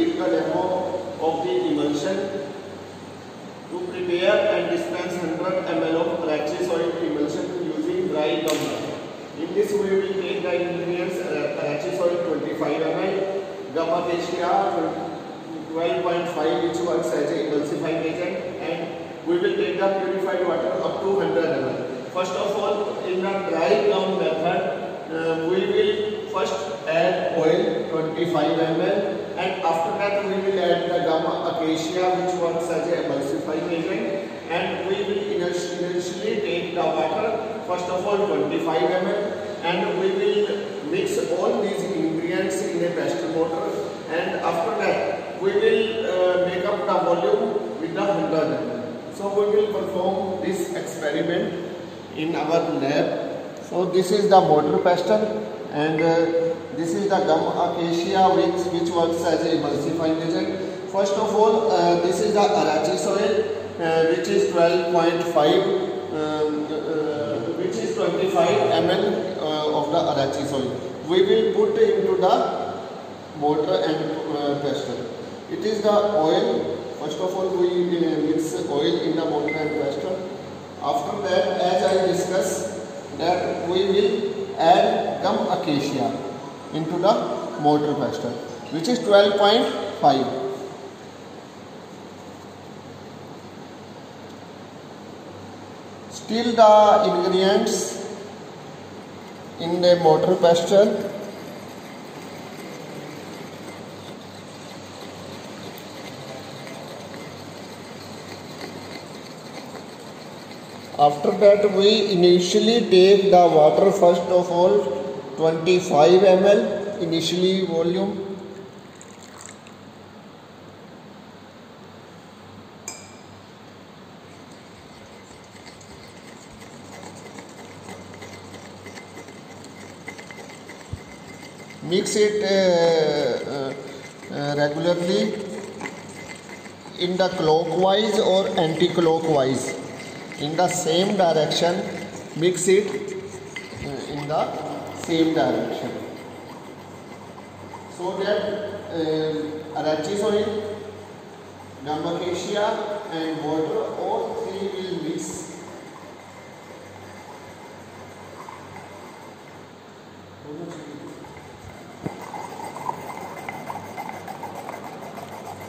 give the demo of the emulsion to prepare and dispense 100 ml of Parachi oil emulsion using dry gum. In this we will take the ingredients uh, oil soil 25 ml, gum acacia 12.5 which works as a 25 ml and after that we will add the gum acacia which works as a emulsifying agent. And we will initially take the water first of all 25 ml and we will mix all these ingredients in a pestle mortar and after that we will uh, make up the volume with the 100 ml. So we will perform this experiment in our lab. So this is the water pestle and uh, this is the gum acacia which, which works as a emulsifying agent. First of all, uh, this is the Arachis oil uh, which is 12.5 um, uh, which is 25 ml uh, of the Arachis oil. We will put into the mortar and uh, pestle. It is the oil. First of all, we mix oil in the mortar and pestle. After that, as I discussed, that we will add gum acacia into the mortar pestle, which is 12.5. Still the ingredients in the mortar pestle after that we initially take the water first of all 25 ml initially volume mix it uh, uh, uh, regularly in the clockwise or anti-clockwise in the same direction mix it uh, in the same direction. So that uh, arachis oil and water all three will mix.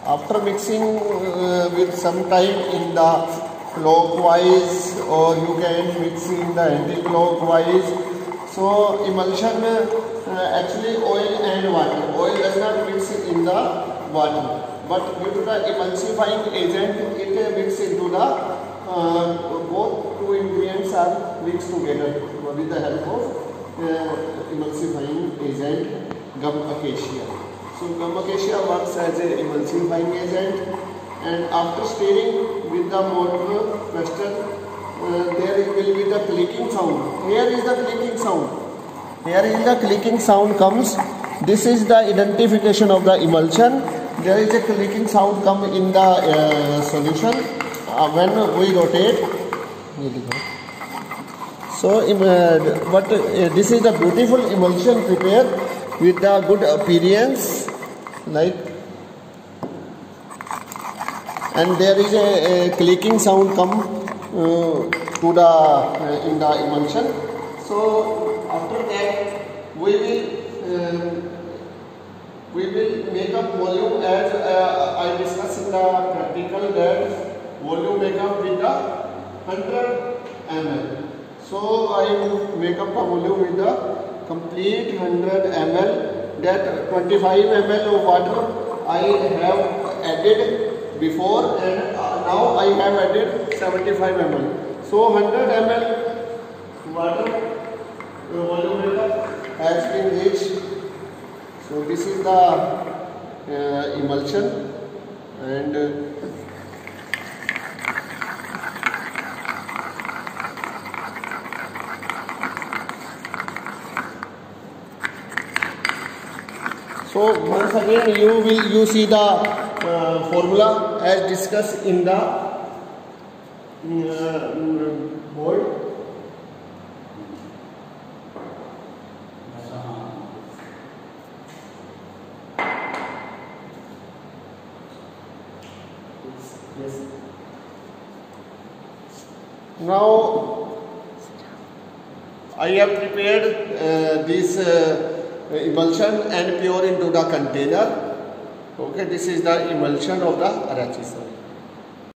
After mixing uh, with some time in the clockwise or you can mix in the anti-clockwise so emulsion uh, actually oil and water oil does not mix in the water but due to the emulsifying agent it uh, mix into the uh, both two ingredients are mixed together with the help of uh, emulsifying agent gum acacia so gum acacia works as a emulsifying agent and after stirring with the mortar pestle uh, there will be the clicking sound here is the clicking sound here is the clicking sound comes this is the identification of the emulsion there is a clicking sound come in the uh, solution uh, when we rotate so uh, but uh, this is the beautiful emulsion prepared with the good appearance like and there is a, a clicking sound come uh, to the uh, in the emulsion so after that we will uh, we will make up volume as uh, I discussed in the practical that volume make up with the 100 ml so I make up volume with the complete 100 ml that 25 ml of water I have added before and uh, now I have added 75 ml. So 100 ml water uh, volume has been reached. So this is the uh, emulsion and uh, So once again you will you see the uh, formula as discussed in the uh, board. Yes. Now I have prepared uh, this uh, emulsion and pour into the container. Okay, this is the emulsion of the Arachi sir.